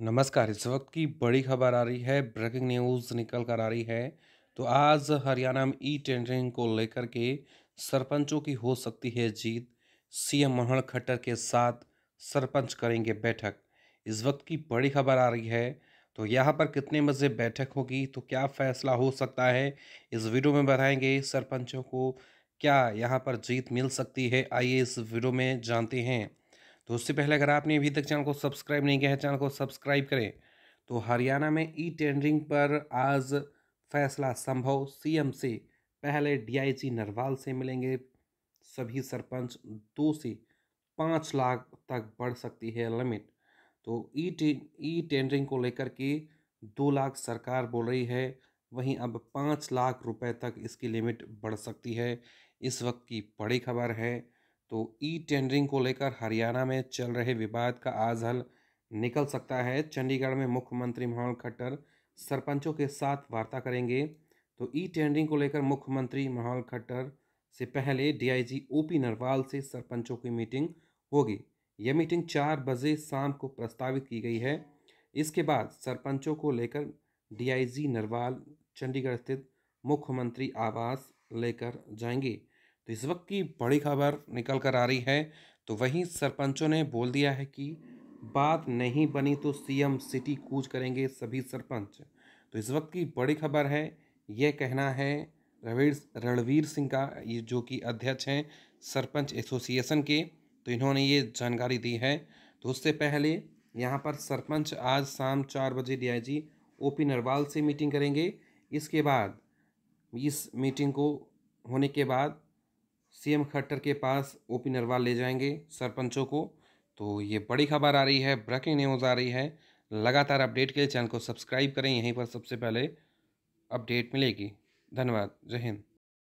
नमस्कार, इस वक्त की बड़ी खबर आ रही है, ब्रेकिंग न्यूज़ निकल कर आ रही है। तो आज हरियाणा में ई टेंडरिंग को लेकर के सरपंचों की हो सकती है जीत। सीएम मनोहर खट्टर के साथ सरपंच करेंगे बैठक। इस वक्त की बड़ी खबर आ रही है। तो यहाँ पर कितने बजे बैठक होगी? तो क्या फैसला हो सकता है? इस वीडियो में बताएँगे सरपंचों को क्या यहाँ पर जीत मिल सकती है? आइए इस वीडियो में जानते हैं। तो उससे पहले अगर आपने अभी तक चैनल को सब्सक्राइब नहीं किया है, चैनल को सब्सक्राइब करें। तो हरियाणा में ई टेंडरिंग पर आज फैसला संभव, सीएम से पहले डीआईजी नरवाल से मिलेंगे। सभी सरपंच दो से पाँच लाख तक बढ़ सकती है लिमिट। तो ई टे ई टेंडरिंग को लेकर के दो लाख सरकार बोल रही है, वहीं अब पाँच लाख रुपए तक इसकी लिमिट बढ़ सकती है। इस वक्त की बड़ी खबर है तो ई टेंडरिंग को लेकर हरियाणा में चल रहे विवाद का आज हल निकल सकता है। चंडीगढ़ में मुख्यमंत्री मनोहर खट्टर सरपंचों के साथ वार्ता करेंगे। तो ई टेंडरिंग को लेकर मुख्यमंत्री मनोहर खट्टर से पहले डीआईजी ओपी नरवाल से सरपंचों की मीटिंग होगी। यह मीटिंग चार बजे शाम को प्रस्तावित की गई है। इसके बाद सरपंचों को लेकर डीआईजी नरवाल, चंडीगढ़ स्थित मुख्यमंत्री आवास लेकर जाएँगे। तो इस वक्त की बड़ी खबर निकल कर आ रही है। तो वहीं सरपंचों ने बोल दिया है कि बात नहीं बनी तो सीएम सिटी कूच करेंगे सभी सरपंच। तो इस वक्त की बड़ी खबर है यह कहना है रवीर, रणवीर सिंह का, ये जो कि अध्यक्ष हैं सरपंच एसोसिएशन के तो इन्होंने ये जानकारी दी है। तो उससे पहले यहाँ पर सरपंच आज शाम चार बजे डीआईजी ओपी नरवाल से मीटिंग करेंगे। इसके बाद, इस मीटिंग को होने के बाद सीएम खट्टर के पास ओपी नरवाल ले जाएँगे सरपंचों को। तो ये बड़ी खबर आ रही है, ब्रेकिंग न्यूज़ आ रही है। लगातार अपडेट के लिए चैनल को सब्सक्राइब करें, यहीं पर सबसे पहले अपडेट मिलेगी। धन्यवाद, जय हिंद।